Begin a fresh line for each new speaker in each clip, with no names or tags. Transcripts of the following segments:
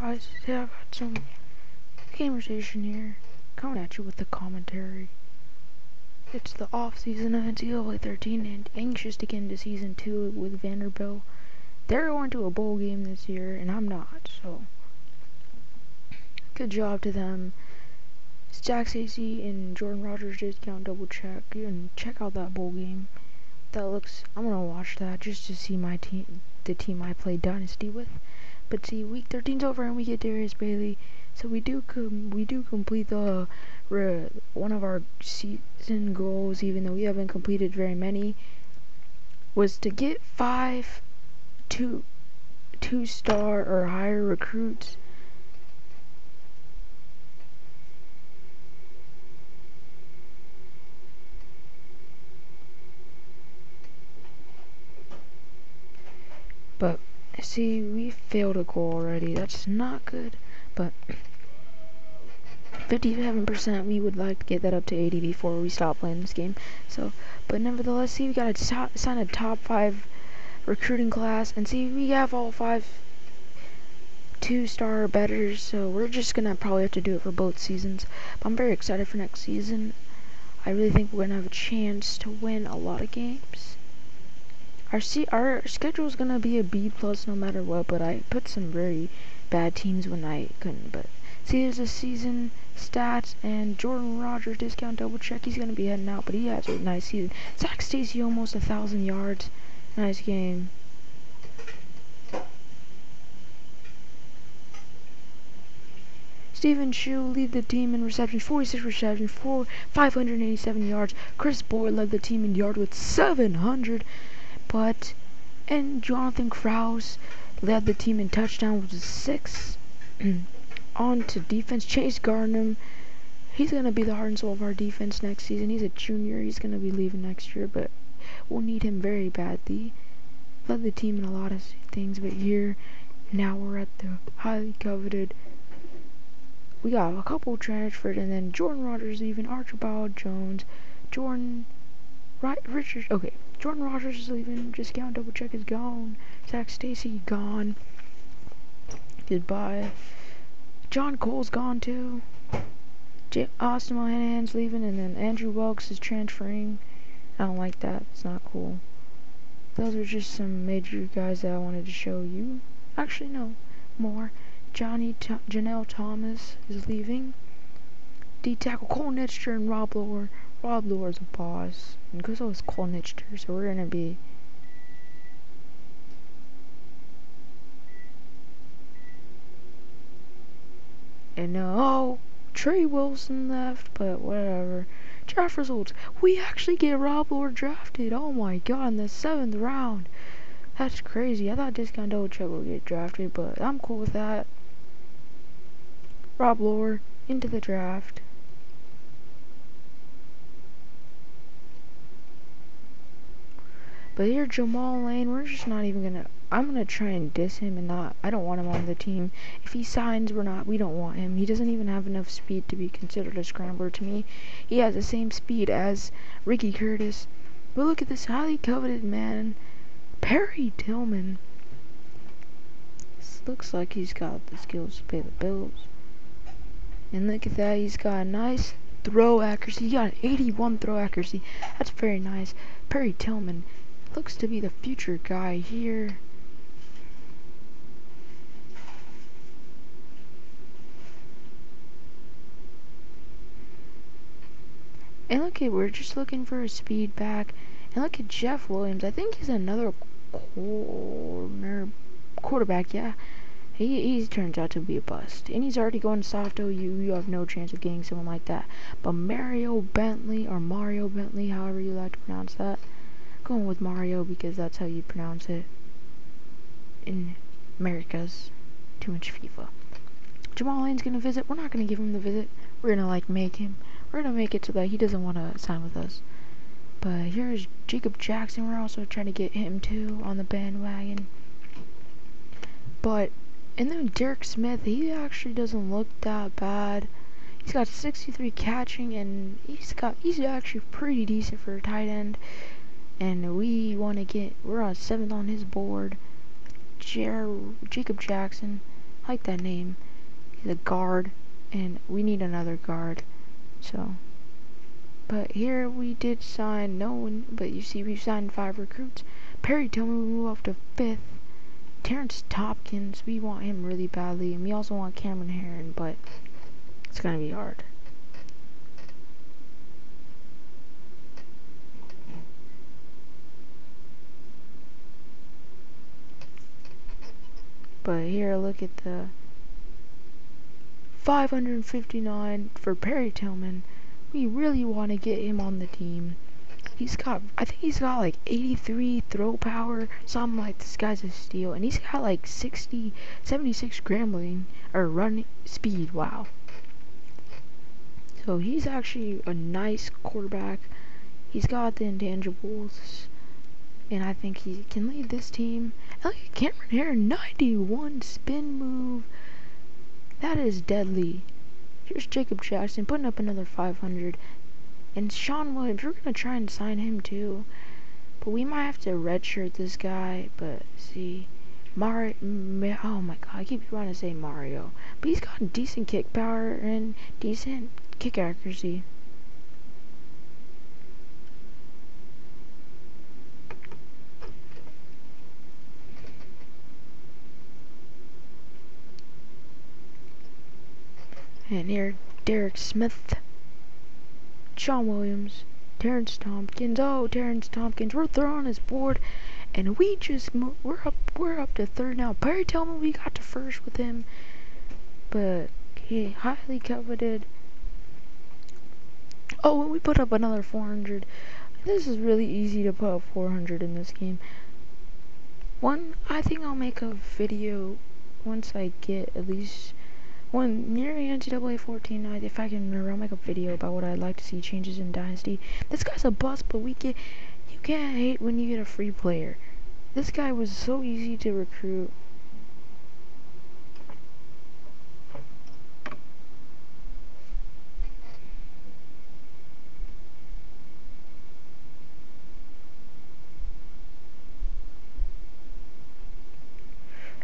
guys? Yeah, I've got some conversation here. Coming at you with the commentary. It's the off season of NCAA 13 and anxious to get into season 2 with Vanderbilt. They're going to a bowl game this year and I'm not, so good job to them. Jack Stacy and Jordan Rodgers discount double check and check out that bowl game. That looks I'm gonna watch that just to see my team the team I played Dynasty with. But see, week 13's over and we get Darius Bailey. So we do we do complete the one of our season goals, even though we haven't completed very many, was to get five two two star or higher recruits. But See, we failed a goal already. That's not good. But 57%, we would like to get that up to 80 before we stop playing this game. So, but nevertheless, see, we got to sign a top five recruiting class, and see, we have all five two-star betters. So we're just gonna probably have to do it for both seasons. But I'm very excited for next season. I really think we're gonna have a chance to win a lot of games. Our C our schedule is gonna be a B plus no matter what, but I put some very bad teams when I couldn't. But see, there's a season stats and Jordan Rodgers discount double check. He's gonna be heading out, but he has a nice season. Zac Stacy almost a thousand yards. Nice game. Steven Scheu lead the team in receptions, 46 receptions, 4, 587 yards. Chris Boyd led the team in yard with 700 but and Jonathan Krause led the team in touchdowns with six. On to defense, Chase Garnham. He's gonna be the heart and soul of our defense next season. He's a junior. He's gonna be leaving next year, but we'll need him very badly. Led the team in a lot of things, but here now we're at the highly coveted. We got a couple transferred, and then Jordan Rodgers even Archibald Jones, Jordan, right, Richard. Okay, Jordan Rodgers is leaving. Discount double check is gone. Zac Stacy gone. Goodbye. John Cole's gone too. J Austin Mohan's leaving, and then Andrew Welks is transferring. I don't like that. It's not cool. Those are just some major guys that I wanted to show you. Actually, no. More. Johnny Janelle Thomas is leaving. D tackle Colt Nichter and Rob Lower. Rob Lower's a boss. And Kuzo is Colt Nichter, so we're gonna be And uh, oh, Trey Wilson left, but whatever. Draft results. We actually get Rob Lord drafted. Oh my god, in the seventh round. That's crazy. I thought Discount Double Check would get drafted, but I'm cool with that. Rob Lord into the draft. But here, Jamal Lane, we're just not even gonna. I'm gonna try and diss him and not. I don't want him on the team. If he signs, we're not. We don't want him. He doesn't even have enough speed to be considered a scrambler to me. He has the same speed as Ricky Curtis. But look at this highly coveted man, Perry Tillman. This looks like he's got the skills to pay the bills. And look at that, he's got a nice throw accuracy. He got an 81 throw accuracy. That's very nice. Perry Tillman looks to be the future guy here. And look at, we're just looking for a speed back. And look at Jeff Williams. I think he's another corner quarterback, yeah. He, he turns out to be a bust. And he's already going soft OU. You have no chance of getting someone like that. But Mario Bentley, or Mario Bentley, however you like to pronounce that going with Mario because that's how you pronounce it in America's too much FIFA. Jamal Lane's gonna visit. We're not gonna give him the visit. We're gonna like make him. We're gonna make it so that he doesn't want to sign with us. But here's Jacob Jackson. We're also trying to get him too on the bandwagon. But and then Derek Smith, he actually doesn't look that bad. He's got 63 catching and he's got he's actually pretty decent for a tight end and we want to get we're on seventh on his board Jer Jacob Jackson I like that name. He's a guard, and we need another guard. So, but here we did sign no one, but you see we've signed five recruits. Perry told me we move up to fifth. Terrence Tompkins, we want him really badly, and we also want Cameron Herron, but it's gonna be hard. But here, look at the 559 for Perry Tillman. We really want to get him on the team. He's got, I think he's got like 83 throw power, something like this guy's a steal. And he's got like 60, 76 scrambling, or run speed, wow. So he's actually a nice quarterback. He's got the intangibles and I think he can lead this team. At Cameron Herron, 91 spin move. That is deadly. Here's Jacob Jackson putting up another 500. And Sean Williams, we're going to try and sign him too. But we might have to redshirt this guy. But see, Mario, oh my god, I keep trying to say Mario. But he's got decent kick power and decent kick accuracy. And here, Derek Smith, Sean Williams, Terrence Tompkins. Oh, Terrence Tompkins, we're throwing his board, and we just we're up we're up to third now. Perry Tillman, we got to first with him, but he highly coveted. Oh, and we put up another 400. This is really easy to put up 400 in this game. One, I think I'll make a video once I get at least when near NCAA 14 night, if I can remember, I'll make a video about what I'd like to see changes in Dynasty. This guy's a bust, but we get you can't hate when you get a free player. This guy was so easy to recruit.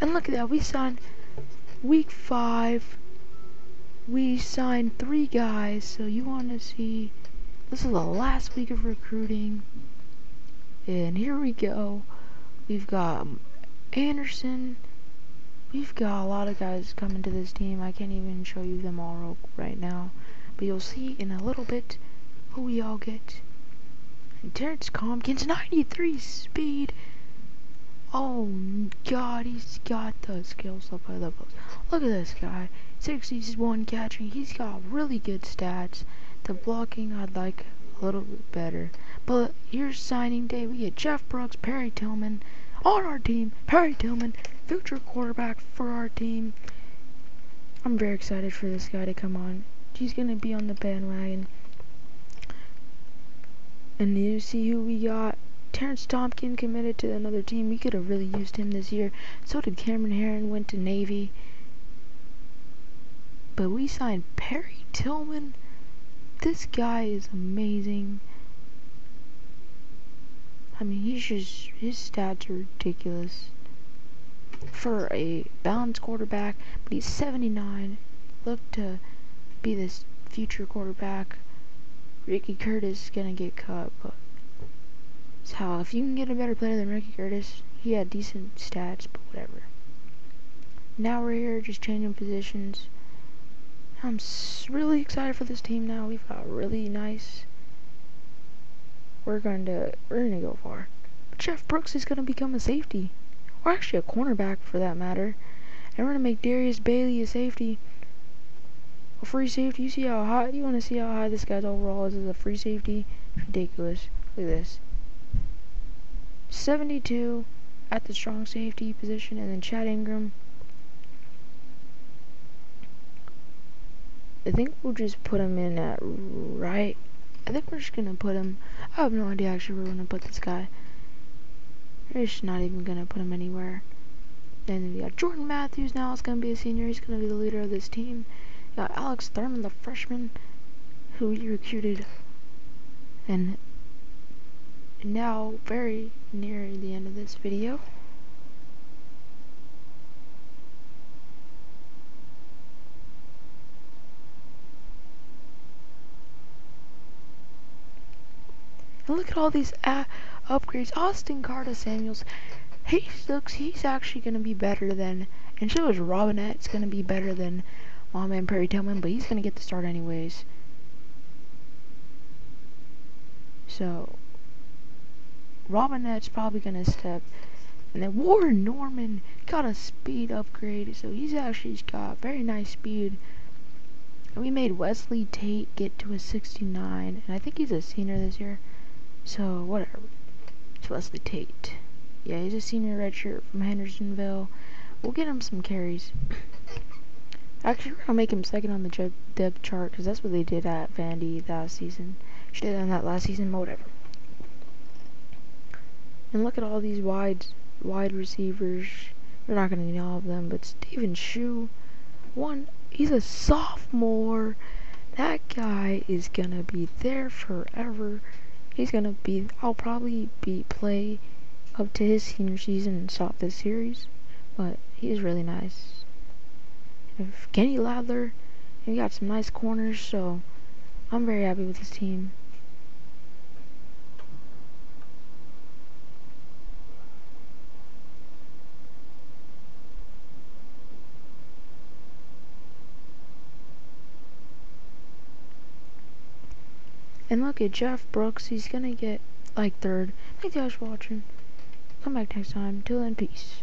And look at that, we signed week five, we signed three guys. So you want to see, this is the last week of recruiting. And here we go. We've got um, Anderson. We've got a lot of guys coming to this team. I can't even show you them all right now. But you'll see in a little bit who we all get. And Terrence Tompkins, 93 speed. Oh God, he's got the skills up by post. Look at this guy, 61 catching. He's got really good stats. The blocking I'd like a little bit better. But here's signing day. We get Jeff Brooks, Perry Tillman on our team. Perry Tillman, future quarterback for our team. I'm very excited for this guy to come on. He's gonna be on the bandwagon. And you see who we got Terrence Tompkins committed to another team. We could have really used him this year. So did Cameron Herron, went to Navy. But we signed Perry Tillman. This guy is amazing. I mean, he's just, his stats are ridiculous. For a balanced quarterback, but he's 79. Look to be this future quarterback. Ricky Curtis is gonna get cut, but how if you can get a better player than Ricky Curtis, he had decent stats, but whatever. Now we're here just changing positions. I'm really excited for this team now. We've got really nice. We're going to we're going to go far. But Jeff Brooks is going to become a safety, or actually a cornerback for that matter. And we're going to make Darius Bailey a safety. A free safety. You see how high? You want to see how high this guy's overall is as a free safety? Ridiculous. Look at this. 72 at the strong safety position, and then Chad Ingram. I think we'll just put him in at right. I think we're just gonna put him. I have no idea actually where we're gonna put this guy. We're just not even gonna put him anywhere. Then we got Jordan Matthews now. It's gonna be a senior. He's gonna be the leader of this team. We got Alex Thurman, the freshman, who we recruited, and now, very near the end of this video, And look at all these uh, upgrades. Austyn Carta-Samuels, he looks, he's actually going to be better than, and so is Robinette's going to be better than Mom and Perry Tillman, but he's going to get the start anyways. So, Robinette's probably going to step. And then Warren Norman got a speed upgrade, so he's actually got very nice speed. And we made Wesley Tate get to a 69, and I think he's a senior this year. So, whatever. It's Wesley Tate. Yeah, he's a senior redshirt from Hendersonville. We'll get him some carries. Actually, we're gonna make him second on the depth chart because that's what they did at Vandy last season. Should have done that last season, but whatever. And look at all these wide, wide receivers. We're not gonna need all of them, but Steven Scheu, one, he's a sophomore. That guy is gonna be there forever. He's gonna be. I'll probably be play up to his senior season and stop this series. But he's really nice. And Kenny Ladler, he got some nice corners, so I'm very happy with his team. And look at Jeff Brooks, he's gonna get like third. Thank you guys for watching. Come back next time. Till then, peace.